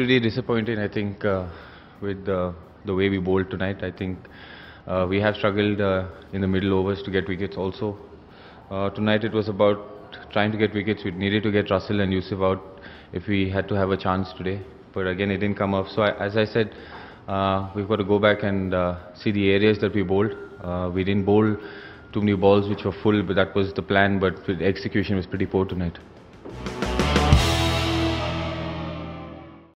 pretty disappointing, I think, uh, with the, the way we bowled tonight. I think uh, we have struggled uh, in the middle overs to get wickets also. Uh, tonight it was about trying to get wickets. We needed to get Russell and Yusuf out if we had to have a chance today. But again, it didn't come off. So I, as I said, uh, we've got to go back and see the areas that we bowled. We didn't bowl too many balls which were full, but that was the plan. But the execution was pretty poor tonight.